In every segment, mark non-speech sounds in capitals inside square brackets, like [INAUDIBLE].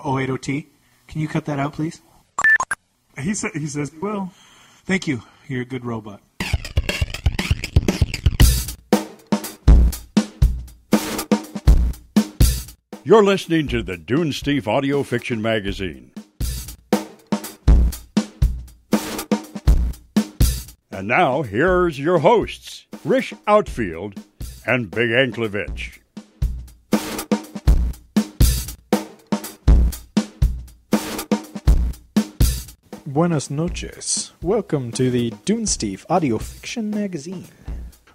080T. Can you cut that out, please? He, sa- he says, well, Thank you. You're a good robot. You're listening to the Dunesteef Audio Fiction Magazine. And now, here's your hosts, Rish Outfield and Bigg Anklevich. Buenas noches. Welcome to the Dunesteef Audio Fiction Magazine.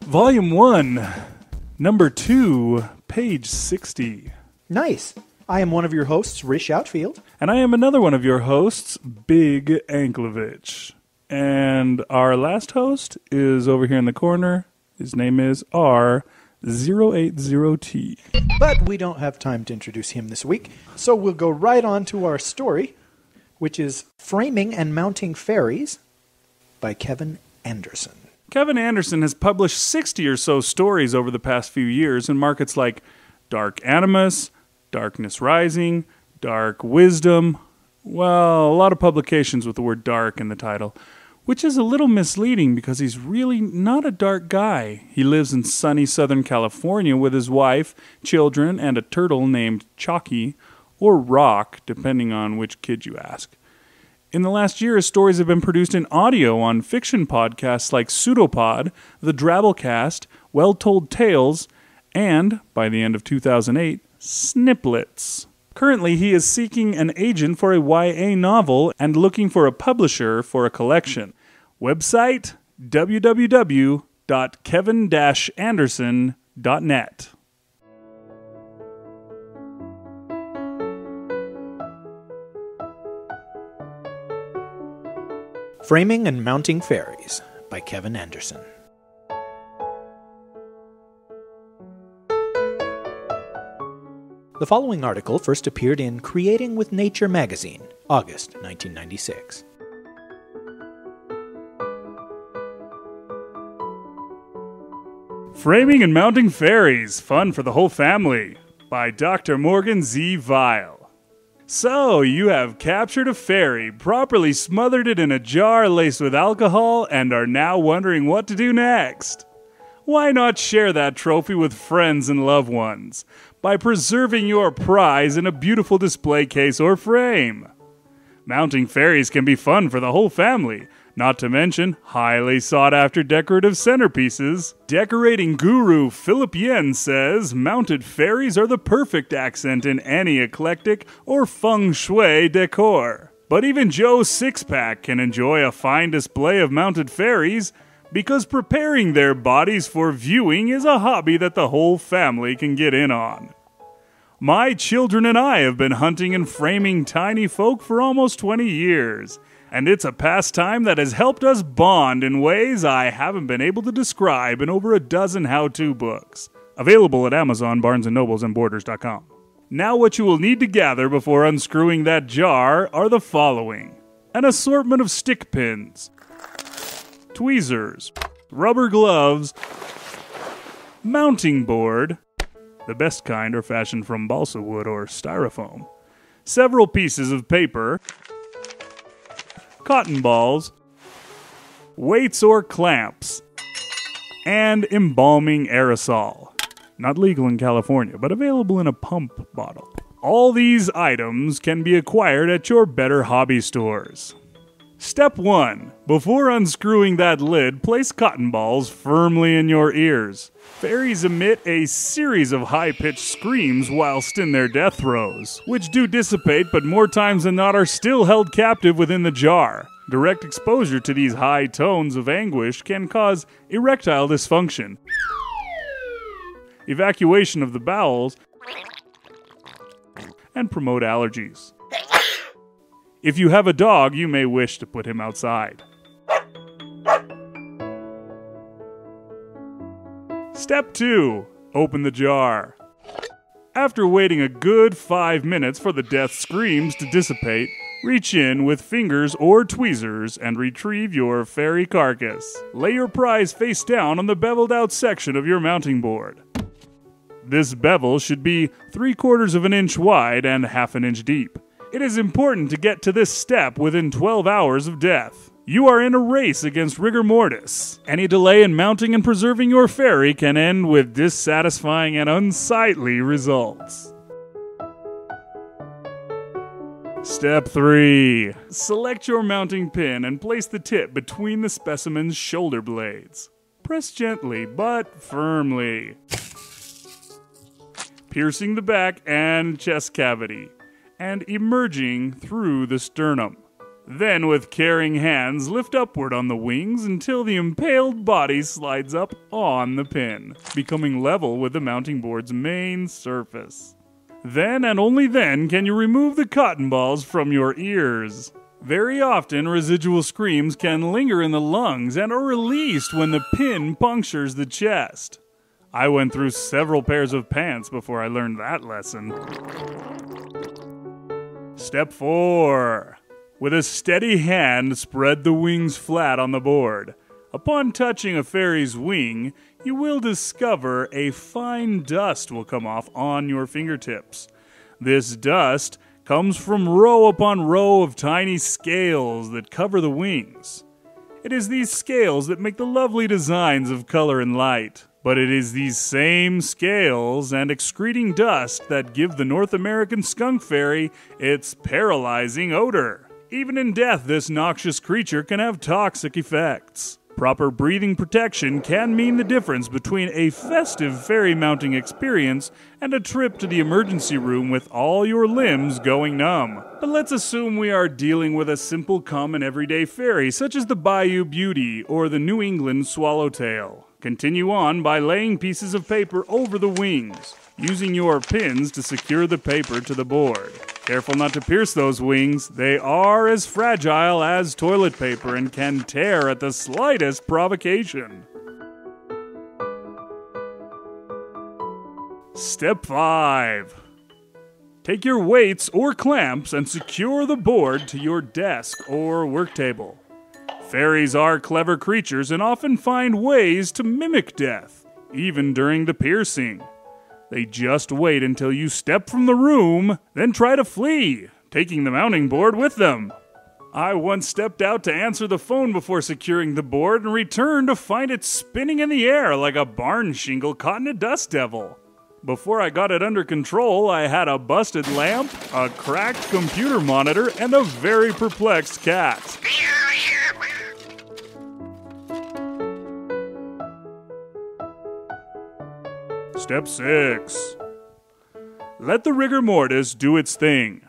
volume one, number two, page 60. Nice. I am one of your hosts, Rish Outfield. And I am another one of your hosts, Bigg Anklevich. And our last host is over here in the corner. His name is R080T. But we don't have time to introduce him this week, so we'll go right on to our story, which is Framing and Mounting Fairies by Kevin Anderson. Kevin Anderson has published 60 or so stories over the past few years in markets like Dark Animus, Darkness Rising, Dark Wisdom. Well, a lot of publications with the word dark in the title, which is a little misleading because he's really not a dark guy. He lives in sunny Southern California with his wife, children, and a turtle named Chalky, or Rock, depending on which kid you ask. In the last year, his stories have been produced in audio on fiction podcasts like Pseudopod, The Drabblecast, Well Told Tales, and, by the end of 2008, Sniplits. Currently, he is seeking an agent for a YA novel and looking for a publisher for a collection. Website www.kevin-anderson.net. Framing and Mounting Fairies by Kevin Anderson. The following article first appeared in Creating with Nature magazine, August 1996. Framing and Mounting Fairies Fun for the Whole Family by Dr. Morgan Z. Vile. So, you have captured a fairy, properly smothered it in a jar laced with alcohol, and are now wondering what to do next. Why not share that trophy with friends and loved ones by preserving your prize in a beautiful display case or frame? Mounting fairies can be fun for the whole family, not to mention highly sought after decorative centerpieces. Decorating guru Philip Yen says mounted fairies are the perfect accent in any eclectic or feng shui decor. But even Joe Sixpack can enjoy a fine display of mounted fairies because preparing their bodies for viewing is a hobby that the whole family can get in on. My children and I have been hunting and framing tiny folk for almost 20 years, and it's a pastime that has helped us bond in ways I haven't been able to describe in over a dozen how to books. Available at Amazon, Barnes & Nobles, and Borders.com. Now, what you will need to gather before unscrewing that jar are the following. An assortment of stick pins, tweezers, rubber gloves, mounting board, the best kind are fashioned from balsa wood or styrofoam, several pieces of paper, cotton balls, weights or clamps, and embalming aerosol. Not legal in California, but available in a pump bottle. All these items can be acquired at your better hobby stores. Step 1. Before unscrewing that lid, place cotton balls firmly in your ears. Fairies emit a series of high pitched screams whilst in their death throes, which do dissipate but more times than not are still held captive within the jar. Direct exposure to these high tones of anguish can cause erectile dysfunction, evacuation of the bowels, and promote allergies. If you have a dog, you may wish to put him outside. Step 2 Open the jar. After waiting a good five minutes for the death screams to dissipate, reach in with fingers or tweezers and retrieve your fairy carcass. Lay your prize face down on the beveled out section of your mounting board. This bevel should be three quarters of an inch wide and half an inch deep. It is important to get to this step within 12 hours of death. You are in a race against rigor mortis. Any delay in mounting and preserving your fairy can end with dissatisfying and unsightly results. Step 3. Select your mounting pin and place the tip between the specimen's shoulder blades. Press gently but firmly, piercing the back and chest cavity, and emerging through the sternum. Then, with caring hands, lift upward on the wings until the impaled body slides up on the pin, becoming level with the mounting board's main surface. Then and only then can you remove the cotton balls from your ears. Very often, residual screams can linger in the lungs and are released when the pin punctures the chest. I went through several pairs of pants before I learned that lesson. Step 4. With a steady hand, spread the wings flat on the board. Upon touching a fairy's wing, you will discover a fine dust will come off on your fingertips. This dust comes from row upon row of tiny scales that cover the wings. It is these scales that make the lovely designs of color and light. But it is these same scales and excreting dust that give the North American skunk fairy its paralyzing odor. Even in death, this noxious creature can have toxic effects. Proper breathing protection can mean the difference between a festive fairy mounting experience and a trip to the emergency room with all your limbs going numb. But let's assume we are dealing with a simple, common, everyday fairy such as the Bayou Beauty or the New England Swallowtail. Continue on by laying pieces of paper over the wings, using your pins to secure the paper to the board. Careful not to pierce those wings. They are as fragile as toilet paper and can tear at the slightest provocation. Step 5. Take your weights or clamps and secure the board to your desk or work table. Fairies are clever creatures and often find ways to mimic death, even during the piercing. They just wait until you step from the room, then try to flee, taking the mounting board with them. I once stepped out to answer the phone before securing the board and returned to find it spinning in the air like a barn shingle caught in a dust devil. Before I got it under control, I had a busted lamp, a cracked computer monitor, and a very perplexed cat. Step 6. Let the rigor mortis do its thing.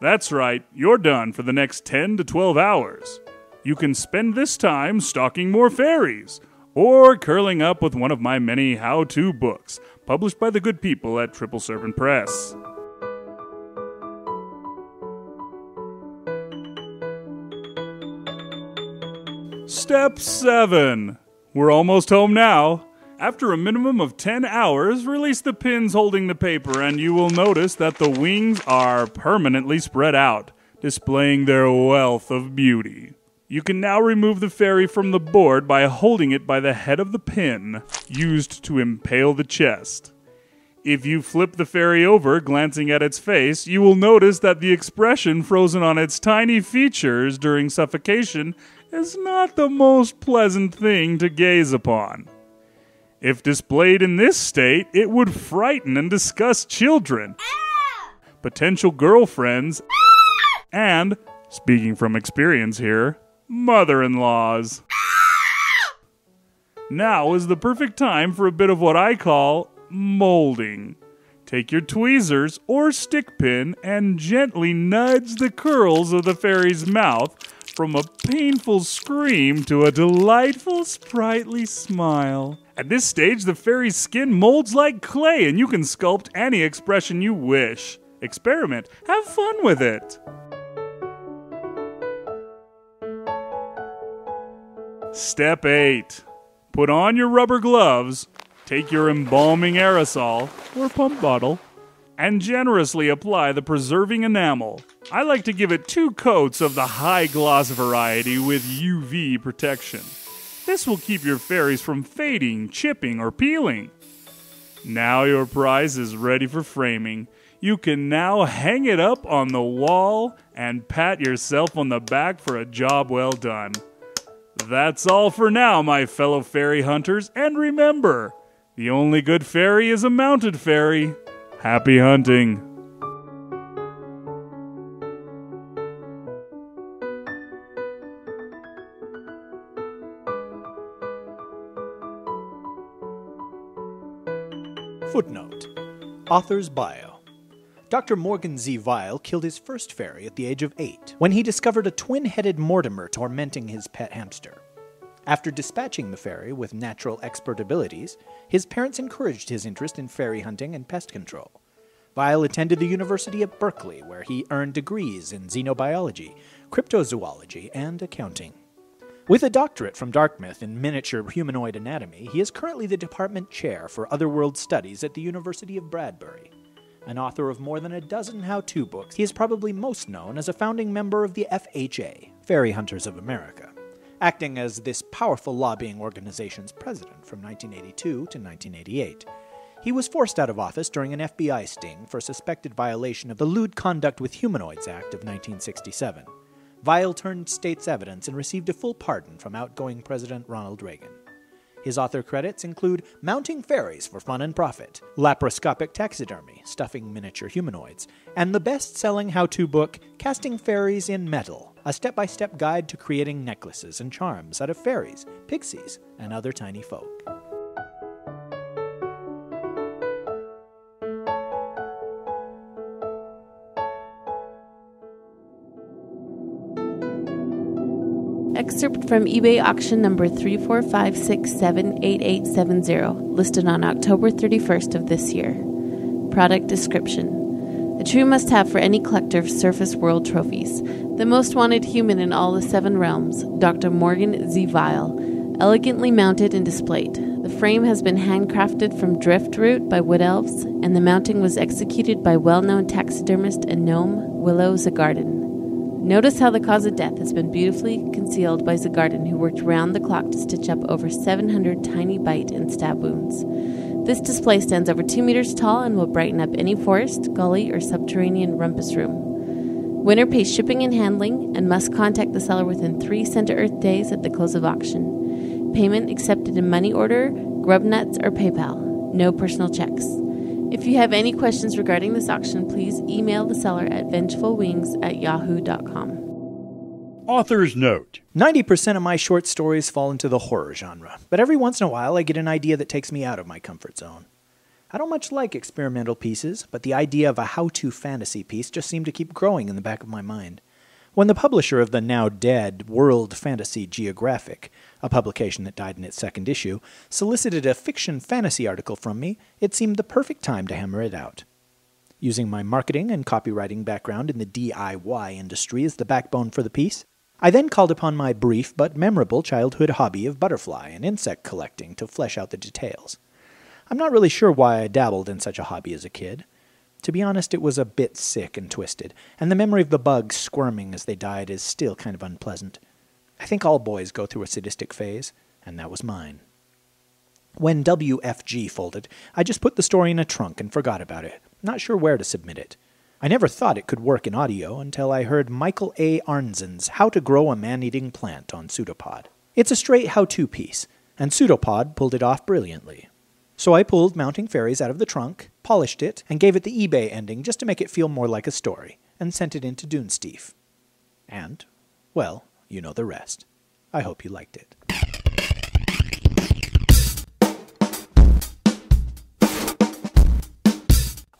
That's right, you're done for the next 10 to 12 hours. You can spend this time stalking more fairies, or curling up with one of my many how to books published by the good people at Triple Serpent Press. Step 7. We're almost home now. After a minimum of 10 hours, release the pins holding the paper, and you will notice that the wings are permanently spread out, displaying their wealth of beauty. You can now remove the fairy from the board by holding it by the head of the pin used to impale the chest. If you flip the fairy over, glancing at its face, you will notice that the expression frozen on its tiny features during suffocation is not the most pleasant thing to gaze upon. If displayed in this state, it would frighten and disgust children, potential girlfriends, and, speaking from experience here, mother in laws. Now is the perfect time for a bit of what I call molding. Take your tweezers or stick pin and gently nudge the curls of the fairy's mouth from a painful scream to a delightful, sprightly smile. At this stage, the fairy's skin molds like clay and you can sculpt any expression you wish. Experiment, have fun with it. Step 8. Put on your rubber gloves, take your embalming aerosol or pump bottle, and generously apply the preserving enamel. I like to give it two coats of the high gloss variety with UV protection. This will keep your fairies from fading, chipping, or peeling. Now your prize is ready for framing. you can now hang it up on the wall and pat yourself on the back for a job well done. That's all for now, my fellow fairy hunters, and remember the only good fairy is a mounted fairy. Happy hunting! Author's Bio Dr. Morgan Z. Vile killed his first fairy at the age of eight when he discovered a twin headed Mortimer tormenting his pet hamster. After dispatching the fairy with natural expert abilities, his parents encouraged his interest in fairy hunting and pest control. Vile attended the University of Berkeley, where he earned degrees in xenobiology, cryptozoology, and accounting. With a doctorate from Dartmouth in miniature humanoid anatomy, he is currently the department chair for Otherworld Studies at the University of Bradbury. An author of more than a dozen how to books, he is probably most known as a founding member of the FHA, Fairy Hunters of America, acting as this powerful lobbying organization's president from 1982 to 1988. He was forced out of office during an FBI sting for suspected violation of the Lewd Conduct with Humanoids Act of 1967. Vile turned state's evidence and received a full pardon from outgoing President Ronald Reagan. His author credits include Mounting Fairies for Fun and Profit, Laparoscopic Taxidermy, Stuffing Miniature Humanoids, and the best selling how to book Casting Fairies in Metal, a step by step guide to creating necklaces and charms out of fairies, pixies, and other tiny folk. Excerpt from eBay auction number 3456788870, listed on October 31st of this year. Product description A true must have for any collector of Surface World trophies. The most wanted human in all the seven realms, Dr. Morgan Z. Vile, elegantly mounted and displayed. The frame has been handcrafted from driftroot by wood elves, and the mounting was executed by well known taxidermist and gnome Willow Zagarden. Notice how the cause of death has been beautifully concealed by Zagarden, who worked round the clock to stitch up over 700 tiny bite and stab wounds. This display stands over 2 meters tall and will brighten up any forest, gully, or subterranean rumpus room. Winner pays shipping and handling and must contact the seller within three Center Earth days at the close of auction. Payment accepted in money order, grubnuts, or PayPal. No personal checks. If you have any questions regarding this auction, please email the seller at vengefulwings at yahoo.com. Author's Note 90% of my short stories fall into the horror genre, but every once in a while I get an idea that takes me out of my comfort zone. I don't much like experimental pieces, but the idea of a how to fantasy piece just seemed to keep growing in the back of my mind. When the publisher of the now dead World Fantasy Geographic, a publication that died in its second issue, solicited a fiction fantasy article from me, it seemed the perfect time to hammer it out. Using my marketing and copywriting background in the DIY industry as the backbone for the piece, I then called upon my brief but memorable childhood hobby of butterfly and insect collecting to flesh out the details. I'm not really sure why I dabbled in such a hobby as a kid. To be honest, it was a bit sick and twisted, and the memory of the bugs squirming as they died is still kind of unpleasant. I think all boys go through a sadistic phase, and that was mine. When WFG folded, I just put the story in a trunk and forgot about it, not sure where to submit it. I never thought it could work in audio until I heard Michael A. Arnzen's How to Grow a Man Eating Plant on Pseudopod. It's a straight how to piece, and Pseudopod pulled it off brilliantly. So I pulled Mounting Fairies out of the trunk, polished it, and gave it the eBay ending just to make it feel more like a story, and sent it into Dunesteef. And, well, you know the rest. I hope you liked it.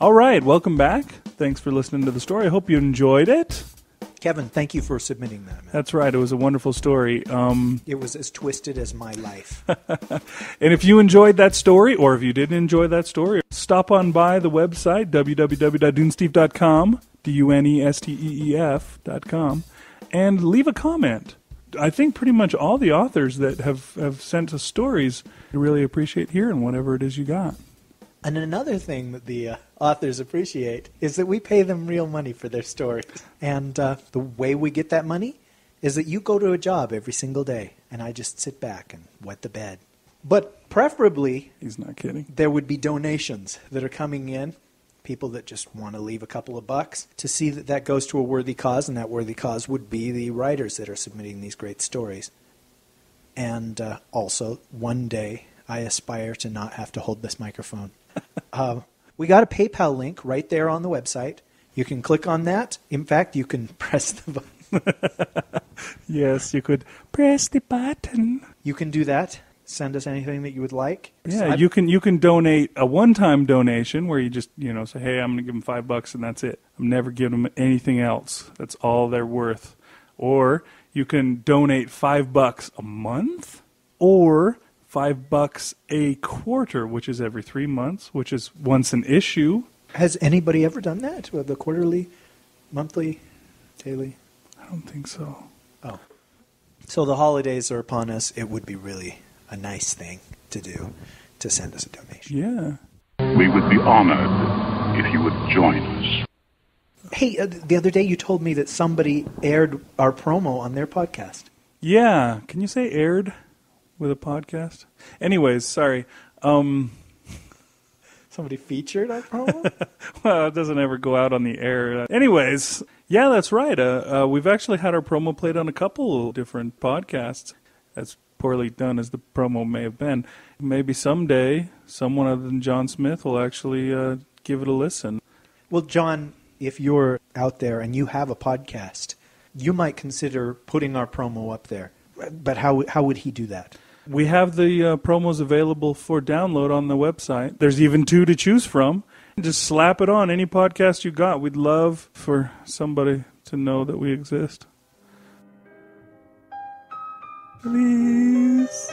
All right, welcome back. Thanks for listening to the story. I hope you enjoyed it. Kevin, thank you for submitting that. Man. That's right. It was a wonderful story. Um, It was as twisted as my life. [LAUGHS] and if you enjoyed that story, or if you didn't enjoy that story, stop on by the website, www.dunesteef.com, D U N S T F dot com, and leave a comment. I think pretty much all the authors that have, have sent us stories really appreciate hearing whatever it is you got. and another thing that the uh, authors appreciate is that we pay them real money for their stories. And uh, the way we get that money is that you go to a job every single day, and I just sit back and wet the bed. But preferably, He's not kidding. there would be donations that are coming in. People that just want to leave a couple of bucks to see that that goes to a worthy cause, and that worthy cause would be the writers that are submitting these great stories. And uh, also, one day, I aspire to not have to hold this microphone. [LAUGHS] uh, we got a PayPal link right there on the website. You can click on that. In fact, you can [LAUGHS] press the button. [LAUGHS] Yes, you could press the button. You can do that. Send us anything that you would like. Yeah, I- you can you can donate a one-time donation where you just you know say, hey, I'm going to give them five bucks and that's it. I'm never giving them anything else. That's all they're worth. Or you can donate five bucks a month, or five bucks a quarter, which is every three months, which is once an issue. Has anybody ever done that? With the quarterly, monthly, daily? I don't think so. Oh. So the holidays are upon us. It would be really a nice thing to do to send us a donation. Yeah. We would be honored if you would join us. Hey, uh, the other day you told me that somebody aired our promo on their podcast. Yeah. Can you say aired with a podcast? Anyways, sorry. Um, [LAUGHS] Somebody featured our promo? [LAUGHS] well, it doesn't ever go out on the air. Anyways, yeah, that's right. Uh, uh, we've actually had our promo played on a couple different podcasts. As poorly done as the promo may have been, maybe someday someone other than John Smith will actually uh, give it a listen. well, John, if you're out there and you have a podcast, you might consider putting our promo up there. But how, how would he do that? We have the uh, promos available for download on the website. There's even two to choose from. Just slap it on any podcast you got. We'd love for somebody to know that we exist. Please.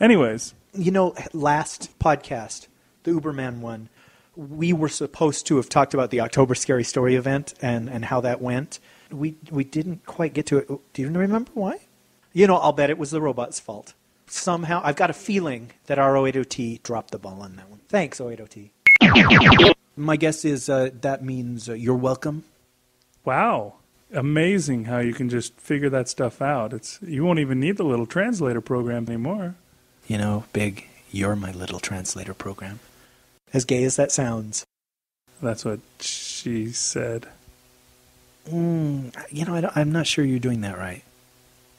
Anyways, You know, last podcast, the Uberman one, we were supposed to have talked about the October Scary Story event and, and how that went. We we didn't quite get to it. Do you remember why? You know, I'll bet it was the robot's fault. Somehow, I've got a feeling that our 080T dropped the ball on that one. Thanks, 080T. My guess is uh, that means uh, you're welcome. wow. Amazing how you can just figure that stuff out. It's you won't even need the little translator program anymore. You know, Big, you're my little translator program. As gay as that sounds. That's what she said. Mm, you know, I don't, I'm not sure you're doing that right.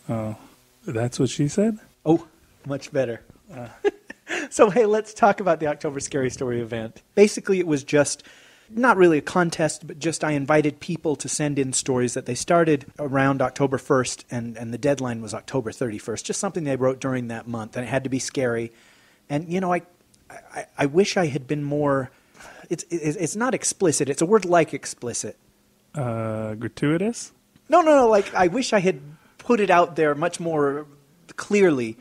Oh, that's what she said? Oh, much better. [LAUGHS] so, hey, let's talk about the October Scary Story event. Basically, it was just not really a contest, but just I invited people to send in stories that they started around October 1st, and, and the deadline was October 31st. Just something they wrote during that month, and it had to be scary. And, you know, I, I, I wish I had been more. It's, it's not explicit, it's a word like explicit. Uh, gratuitous? No, no, no. Like I wish I had put it out there much more clearly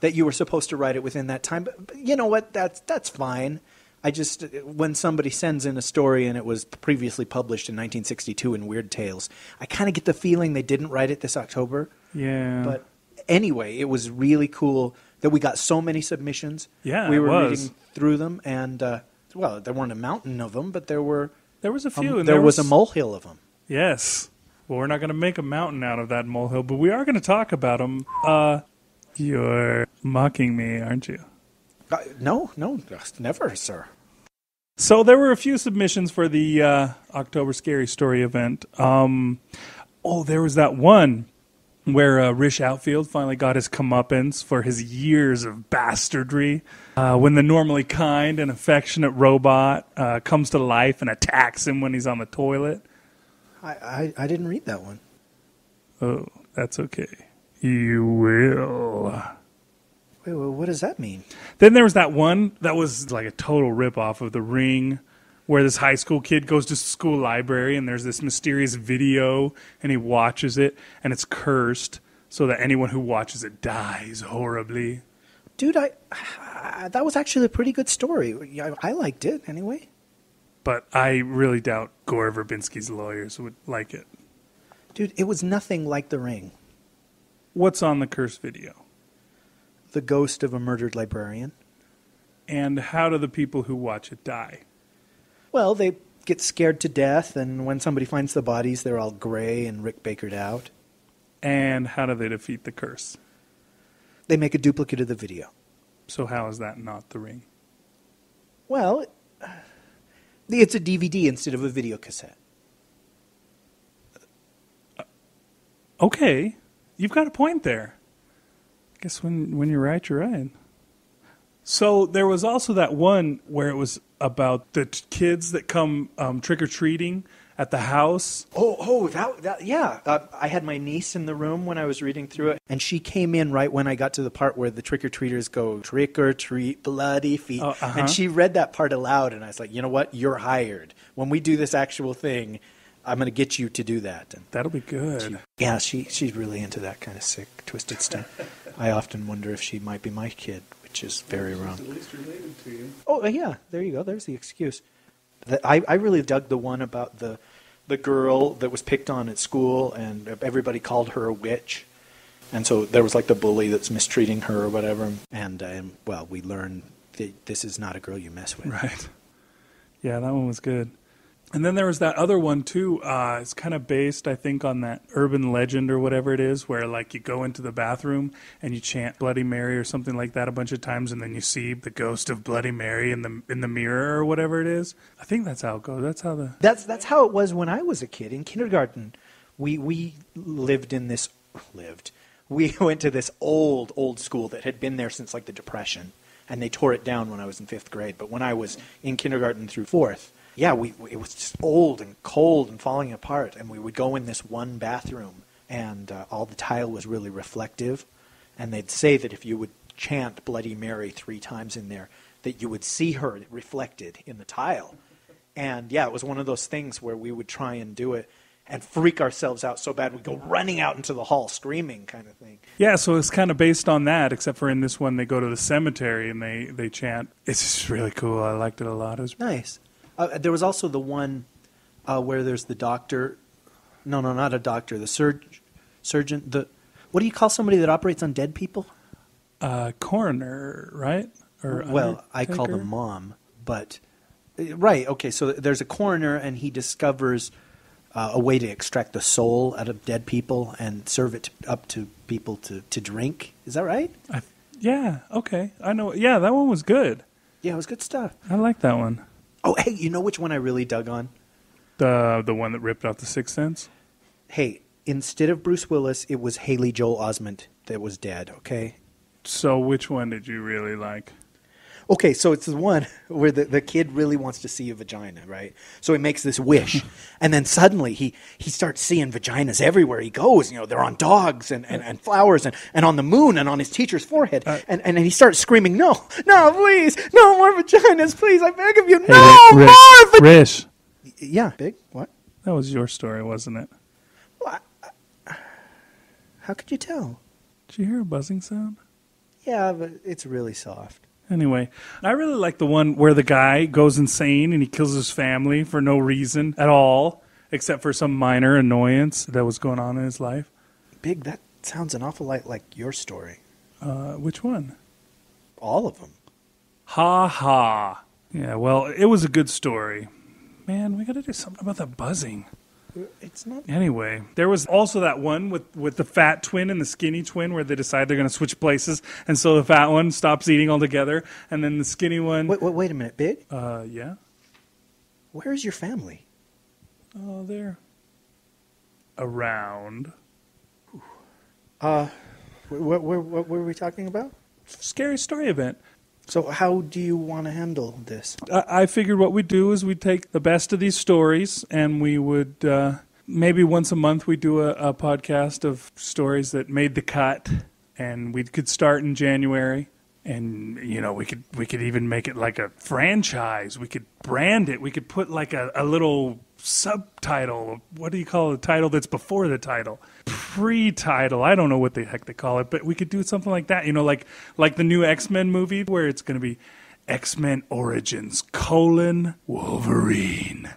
that you were supposed to write it within that time. But, but you know what? That's that's fine. I just when somebody sends in a story and it was previously published in 1962 in Weird Tales, I kind of get the feeling they didn't write it this October. Yeah. But anyway, it was really cool that we got so many submissions. Yeah, we were was. reading through them, and uh, well, there weren't a mountain of them, but there were. there was a um, few. and there, was, a molehill of them. Yes. Well, we're not going to make a mountain out of that molehill, but we are going to talk about them. Uh, you're mocking me, aren't you? Uh, no, no, never, sir. So there were a few submissions for the uh, October Scary Story event. Um, oh, there was that one where uh, Rish Outfield finally got his comeuppance for his years of bastardry. Uh, when the normally kind and affectionate robot uh, comes to life and attacks him when he's on the toilet. I, I, I didn't read that one. Oh, that's okay. You will. Wait, wait, what does that mean? Then there was that one that was like a total ripoff of The Ring, where this high school kid goes to school library and there's this mysterious video and he watches it and it's cursed so that anyone who watches it dies horribly. Dude, I, I that was actually a pretty good story. I, I liked it anyway. But I really doubt Gore Verbinski's lawyers would like it. Dude, it was nothing like The Ring. What's on the cursed video? The ghost of a murdered librarian. And how do the people who watch it die? Well, they get scared to death, and when somebody finds the bodies, they're all gray and Rick Bakered out. And how do they defeat the curse? They make a duplicate of the video. So how is that not The Ring? Well, It's a DVD instead of a video cassette. Uh, okay, you've got a point there. I guess when when you're right, you're right. So there was also that one where it was about the t- kids that come um, trick or treating at the house. Oh, oh, that, that yeah. Uh, I had my niece in the room when I was reading through it, and she came in right when I got to the part where the trick or treaters go trick or treat, bloody feet, Oh, uh-huh. and she read that part aloud, and I was like, you know what, you're hired. When we do this actual thing, I'm going to get you to do that. And That'll be good. yeah, she she's really into that kind of sick, twisted stuff. [LAUGHS] I often wonder if she might be my kid, which is very wrong. At least related to you. Oh uh, yeah, there you go. There's the excuse. The, I I really dug the one about the the girl that was picked on at school, and everybody called her a witch, and so there was like the bully that's mistreating her or whatever. And um, well, we learned that this is not a girl you mess with. Right. Yeah, that one was good. And then there was that other one too. Uh, it's kind of based, I think, on that urban legend or whatever it is, where like you go into the bathroom and you chant Bloody Mary or something like that a bunch of times, and then you see the ghost of Bloody Mary in the in the mirror or whatever it is. I think that's how it goes. That's how the That's that's how it was when I was a kid in kindergarten. We we lived in this lived. We [LAUGHS] went to this old old school that had been there since like the depression, and they tore it down when I was in fifth grade. But when I was in kindergarten through fourth, yeah, we it was just old and cold and falling apart, and we would go in this one bathroom, and uh, all the tile was really reflective, and they'd say that if you would chant Bloody Mary three times in there, that you would see her reflected in the tile. And yeah, it was one of those things where we would try and do it and freak ourselves out so bad we'd go running out into the hall screaming kind of thing. yeah. So it's kind of based on that, except for in this one they go to the cemetery and they they chant. It's just really cool. I liked it a lot. It was Nice. Uh, there was also the one uh, where there's the doctor. No, no, not a doctor. The surg- surgeon. The what do you call somebody that operates on dead people? uh, coroner, right? Or well, I call them mom, but uh, right. Okay, so there's a coroner, and he discovers uh, a way to extract the soul out of dead people and serve it up to people to, to drink. Is that right? I, yeah. Okay. I know. Yeah, that one was good. Yeah, it was good stuff. I like that one. Hey, you know which one I really dug on? The the one that ripped out the Sixth Sense. Hey, instead of Bruce Willis, it was Haley Joel Osment that was dead. Okay. So which one did you really like? Okay, so it's the one [LAUGHS] where the, the kid really wants to see a vagina, right? So he makes this wish, [LAUGHS] and then suddenly he, he starts seeing vaginas everywhere he goes. You know, they're on dogs and, and, and flowers and, and on the moon and on his teacher's forehead. Uh, and, and he starts screaming, No, no, please, no more vaginas, please, I beg of you, Hey, no Rish, more vaginas. Rish, Yeah, big? What? that was your story, wasn't it? How could you tell? Did you hear a buzzing sound? Yeah, but it's really soft. Anyway, I really like the one where the guy goes insane and he kills his family for no reason at all, except for some minor annoyance that was going on in his life. Big, that sounds an awful lot like your story. Uh, which one? All of them. Ha ha. Yeah, well, it was a good story. Man, we got to do something about that buzzing. It's not. Anyway, there was also that one with, with the fat twin and the skinny twin where they decide they're going to switch places, and so the fat one stops eating altogether, and then the skinny one. Wait, wait, wait a minute, Big. Uh, yeah. Where is your family? Oh, they're around. Uh, what, what, what were we talking about? Scary story event. So, how do you want to handle this? I, figured what we'd do is we'd take the best of these stories and we would uh, maybe once a month we do a, a podcast of stories that made the cut, and we could start in January. And you know we could we could even make it like a franchise. We could brand it. We could put like a, a little subtitle. What do you call a title that's before the title? Pre-title. I don't know what the heck they call it, but we could do something like that. You know, like like the new X Men movie where it's going to be X Men Origins colon Wolverine,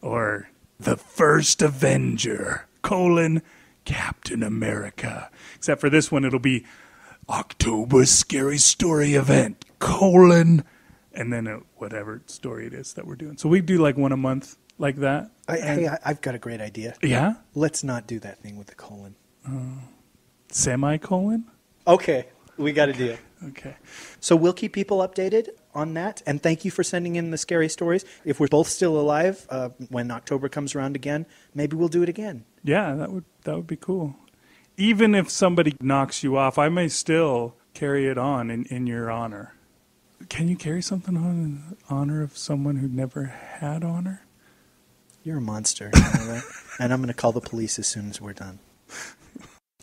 or the First Avenger colon Captain America. Except for this one, it'll be October Scary Story Event colon, and then uh whatever story it is that we're doing. So we do like one a month, like that. I, And- hey, I, I've got a great idea. yeah, Let's not do that thing with the colon. semicolon. Okay, we got a deal. Okay. So we'll keep people updated on that. And thank you for sending in the scary stories. If we're both still alive uh, when October comes around again, maybe we'll do it again. Yeah, that would that would be cool. Even if somebody knocks you off, I may still carry it on in, in your honor. Can you carry something on in honor of someone who never had honor? You're a monster. You know that? [LAUGHS] and I'm going to call the police as soon as we're done.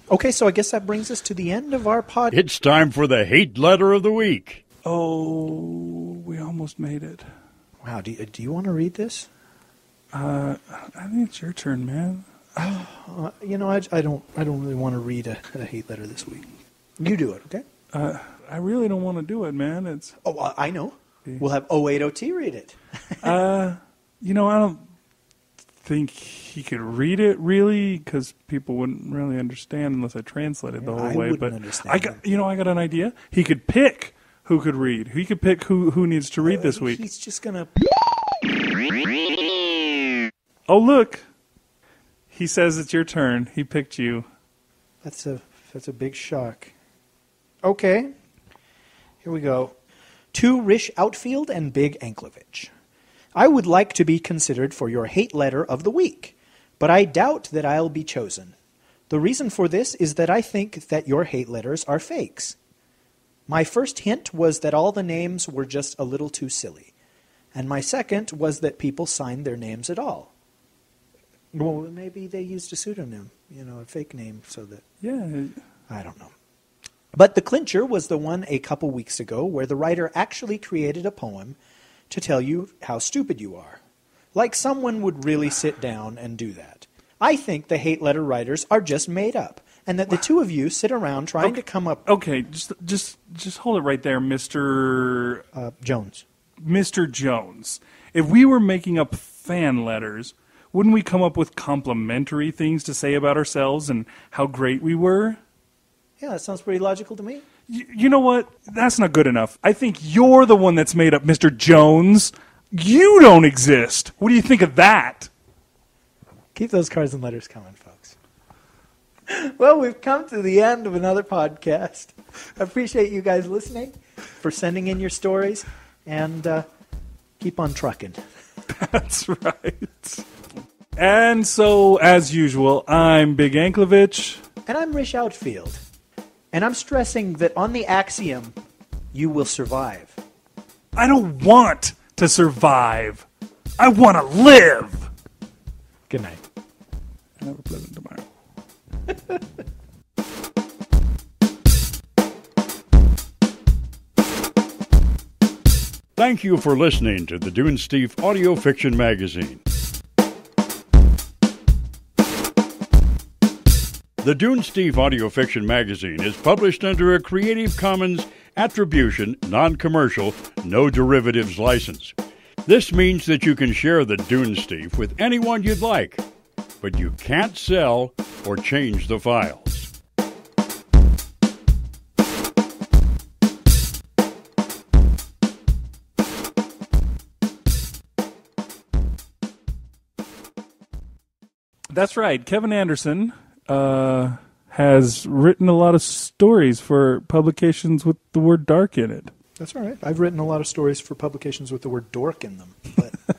Okay, so I guess that brings us to the end of our pod. It's time for the hate letter of the week. Oh, we almost made it. Wow, do you, do you want to read this? Uh, I think it's your turn, man. [SIGHS] Uh, you know, I, I don't I don't really want to read a, a hate letter this week. You do it, okay? Uh, I really don't want to do it, man. It's Oh, uh, I know. We'll have 080T read it. uh, you know, I don't think he could read it really because people wouldn't really understand unless I translated the whole I way. But I got, you know, I got an idea. He could pick who could read. He could pick who who needs to read this uh, week. He's just gonna. Oh, look. He says it's your turn. He picked you. That's a that's a big shock. Okay, here we go. To Rish Outfield and Bigg Anklevich. I would like to be considered for your hate letter of the week, but I doubt that I'll be chosen. The reason for this is that I think that your hate letters are fakes. My first hint was that all the names were just a little too silly, and my second was that people signed their names at all. Well, maybe they used a pseudonym, you know, a fake name, so that Yeah. I don't know. But the clincher was the one a couple weeks ago where the writer actually created a poem to tell you how stupid you are. Like someone would really sit down and do that. I think the hate letter writers are just made up, and that the two of you sit around trying to come up. Okay, just just just hold it right there, Mister Uh, Jones. Mister Jones. If we were making up fan letters, wouldn't we come up with complimentary things to say about ourselves and how great we were? Yeah, that sounds pretty logical to me. Y- you know what? That's not good enough. I think you're the one that's made up Mr. Jones. You don't exist. What do you think of that? Keep those cards and letters coming, folks. [LAUGHS] Well, we've come to the end of another podcast. I appreciate you guys listening, for sending in your stories, and uh, keep on trucking. [LAUGHS] That's right. And so, as usual, I'm Bigg Anklevich. And I'm Rish Outfield. And I'm stressing that on the axiom, you will survive. I don't want to survive. I want to live. Good night. And have a pleasant tomorrow. Thank you for listening to the Dunesteef Audio Fiction Magazine. The Dunesteef Audio Fiction Magazine is published under a Creative Commons Attribution, Non Commercial, No Derivatives license. This means that you can share the Dunesteef with anyone you'd like, but you can't sell or change the files. That's right. Kevin Anderson uh, has written a lot of stories for publications with the word dark in it. That's all right. I've written a lot of stories for publications with the word dork in them, but [LAUGHS]